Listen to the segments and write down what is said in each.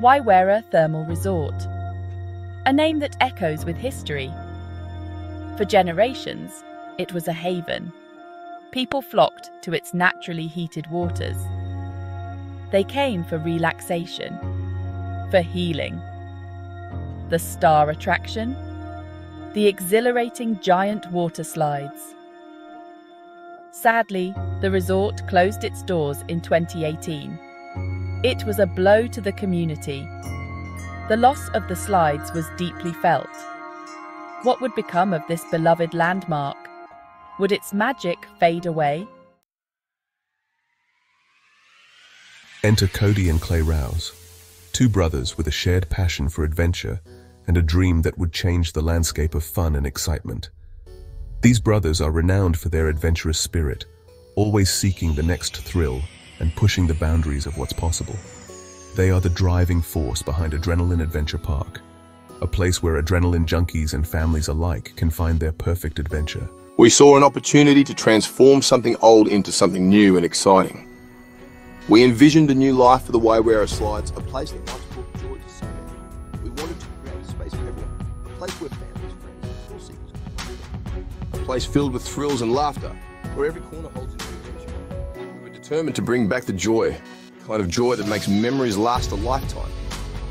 Waiwera Thermal Resort, a name that echoes with history. For generations, it was a haven. People flocked to its naturally heated waters. They came for relaxation, for healing. The star attraction? The exhilarating giant water slides. Sadly, the resort closed its doors in 2018. It was a blow to the community. The loss of the slides was deeply felt. What would become of this beloved landmark? Would its magic fade away? Enter Cody and Clay Rouse, two brothers with a shared passion for adventure and a dream that would change the landscape of fun and excitement. These brothers are renowned for their adventurous spirit, always seeking the next thrill and pushing the boundaries of what's possible. They are the driving force behind Adrenalin Adventure Park, a place where adrenaline junkies and families alike can find their perfect adventure. We saw an opportunity to transform something old into something new and exciting. We envisioned a new life for the Waiwera slides, a place that once brought joy to so many. We wanted to create a space for everyone, a place where families, friends, and thrill seekers come together. A place filled with thrills and laughter, where every corner holds determined to bring back the joy, the kind of joy that makes memories last a lifetime.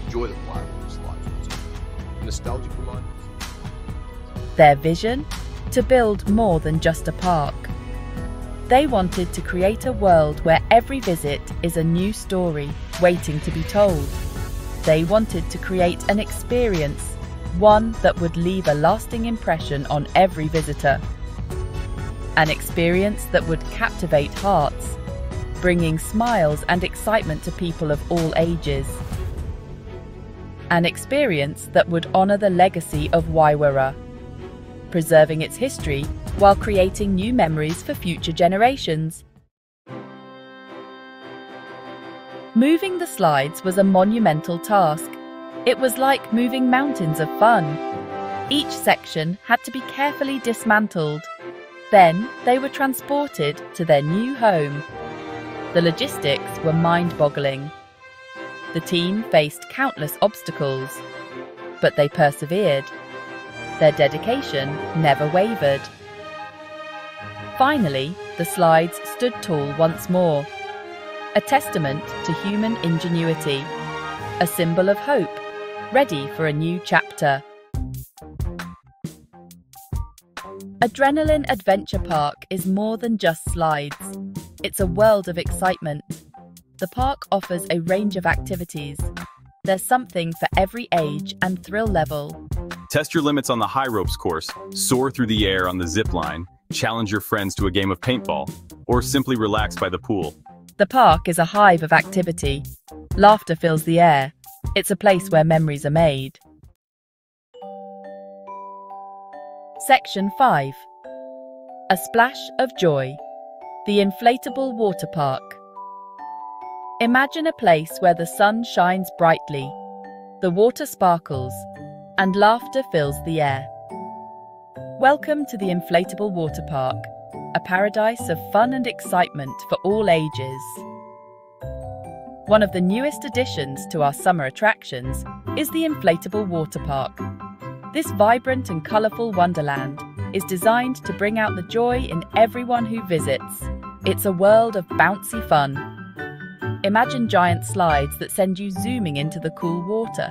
Joy that slides was. Nostalgic reminder. Their vision? To build more than just a park. They wanted to create a world where every visit is a new story waiting to be told. They wanted to create an experience, one that would leave a lasting impression on every visitor. An experience that would captivate hearts, bringing smiles and excitement to people of all ages. An experience that would honour the legacy of Waiwera, preserving its history while creating new memories for future generations. Moving the slides was a monumental task. It was like moving mountains of fun. Each section had to be carefully dismantled. Then they were transported to their new home. The logistics were mind boggling. The team faced countless obstacles, but they persevered. Their dedication never wavered. Finally, the slides stood tall once more, a testament to human ingenuity, a symbol of hope, ready for a new chapter. Adrenalin Adventure Park is more than just slides. It's a world of excitement. The park offers a range of activities. There's something for every age and thrill level. Test your limits on the high ropes course, soar through the air on the zip line, challenge your friends to a game of paintball, or simply relax by the pool. The park is a hive of activity. Laughter fills the air. It's a place where memories are made. Section 5 A Splash of Joy The Inflatable Water Park. Imagine a place where the sun shines brightly, the water sparkles, and laughter fills the air. Welcome to the Inflatable Water Park, a paradise of fun and excitement for all ages. One of the newest additions to our summer attractions is the Inflatable Water Park. This vibrant and colourful wonderland is designed to bring out the joy in everyone who visits. It's a world of bouncy fun. Imagine giant slides that send you zooming into the cool water,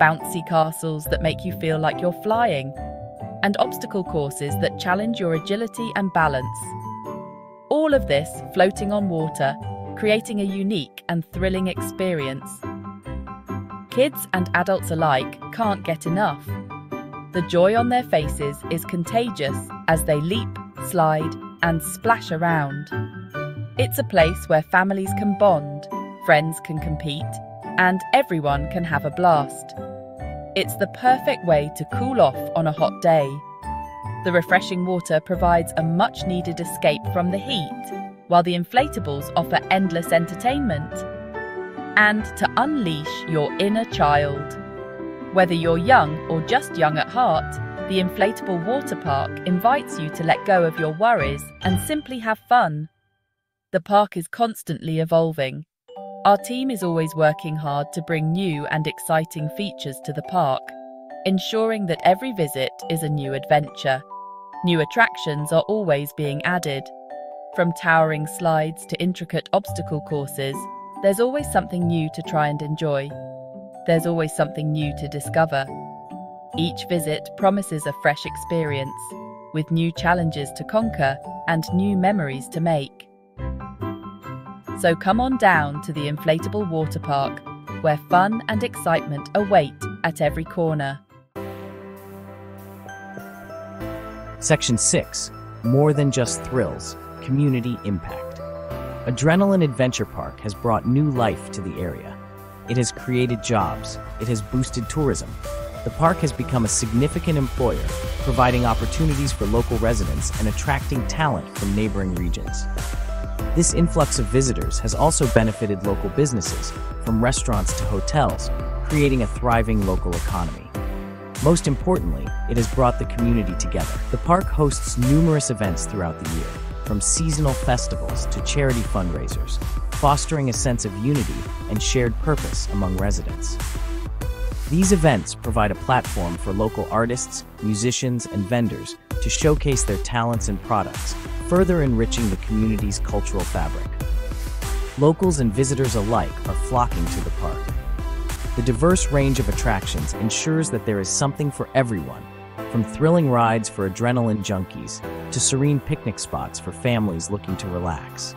bouncy castles that make you feel like you're flying, and obstacle courses that challenge your agility and balance. All of this floating on water, creating a unique and thrilling experience. Kids and adults alike can't get enough. The joy on their faces is contagious as they leap, slide, and splash around. It's a place where families can bond, friends can compete, and everyone can have a blast. It's the perfect way to cool off on a hot day. The refreshing water provides a much needed escape from the heat, while the inflatables offer endless entertainment. And to unleash your inner child. Whether you're young or just young at heart, the Inflatable Water Park invites you to let go of your worries and simply have fun. The park is constantly evolving. Our team is always working hard to bring new and exciting features to the park, ensuring that every visit is a new adventure. New attractions are always being added. From towering slides to intricate obstacle courses, there's always something new to try and enjoy. There's always something new to discover. Each visit promises a fresh experience, with new challenges to conquer and new memories to make. So come on down to the inflatable water park, where fun and excitement await at every corner. Section 6 More Than Just Thrills Community Impact. Adrenalin Adventure Park has brought new life to the area. It has created jobs, it has boosted tourism. The park has become a significant employer, providing opportunities for local residents and attracting talent from neighboring regions. This influx of visitors has also benefited local businesses, from restaurants to hotels, creating a thriving local economy. Most importantly, it has brought the community together. The park hosts numerous events throughout the year, from seasonal festivals to charity fundraisers, fostering a sense of unity and shared purpose among residents. These events provide a platform for local artists, musicians, and vendors to showcase their talents and products, further enriching the community's cultural fabric. Locals and visitors alike are flocking to the park. The diverse range of attractions ensures that there is something for everyone, from thrilling rides for adrenaline junkies to serene picnic spots for families looking to relax.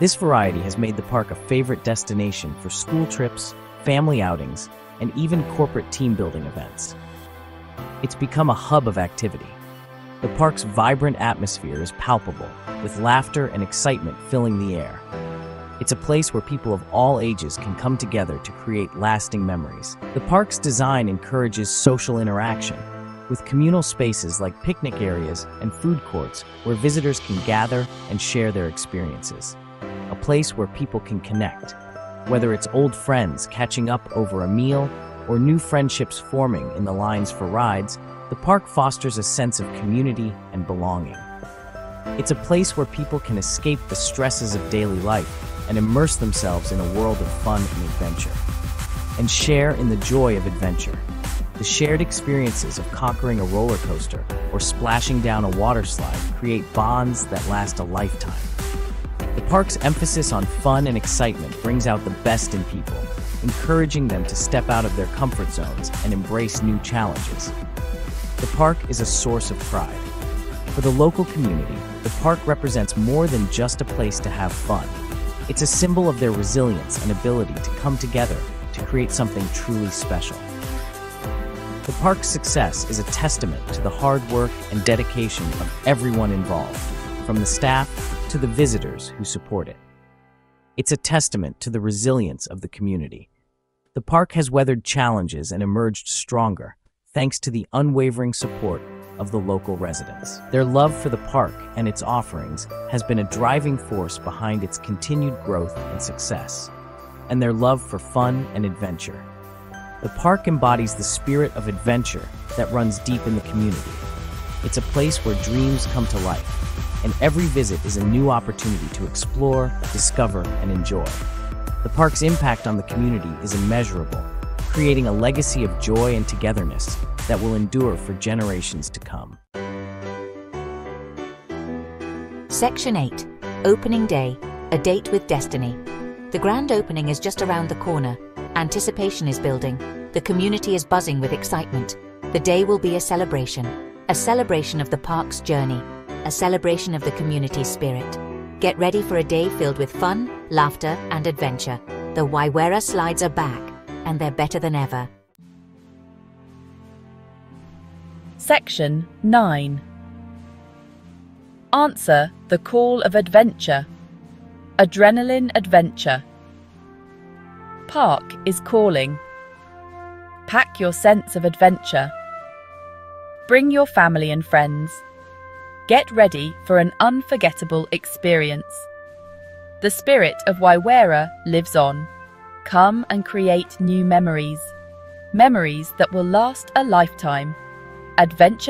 This variety has made the park a favorite destination for school trips, family outings, and even corporate team building events. It's become a hub of activity. The park's vibrant atmosphere is palpable, with laughter and excitement filling the air. It's a place where people of all ages can come together to create lasting memories. The park's design encourages social interaction, with communal spaces like picnic areas and food courts where visitors can gather and share their experiences. A place where people can connect, whether it's old friends catching up over a meal or new friendships forming in the lines for rides, the park fosters a sense of community and belonging. It's a place where people can escape the stresses of daily life and immerse themselves in a world of fun and adventure. And share in the joy of adventure. The shared experiences of conquering a roller coaster or splashing down a water slide create bonds that last a lifetime. The park's emphasis on fun and excitement brings out the best in people, encouraging them to step out of their comfort zones and embrace new challenges. The park is a source of pride. For the local community, the park represents more than just a place to have fun. It's a symbol of their resilience and ability to come together to create something truly special. The park's success is a testament to the hard work and dedication of everyone involved, from the staff to the visitors who support it. It's a testament to the resilience of the community. The park has weathered challenges and emerged stronger, thanks to the unwavering support of the local residents. Their love for the park and its offerings has been a driving force behind its continued growth and success, and their love for fun and adventure. The park embodies the spirit of adventure that runs deep in the community. It's a place where dreams come to life, and every visit is a new opportunity to explore, discover, and enjoy. The park's impact on the community is immeasurable, creating a legacy of joy and togetherness that will endure for generations to come. Section 8 Opening Day A Date with Destiny. The grand opening is just around the corner. Anticipation is building. The community is buzzing with excitement. The day will be a celebration. A celebration of the park's journey. A celebration of the community's spirit. Get ready for a day filled with fun, laughter, and adventure. The Waiwera slides are back, and they're better than ever. Section 9 Answer the call of adventure. Adrenalin adventure. Park is calling. Pack your sense of adventure. Bring your family and friends. Get ready for an unforgettable experience. The spirit of Waiwera lives on. Come and create new memories. Memories that will last a lifetime. Adventure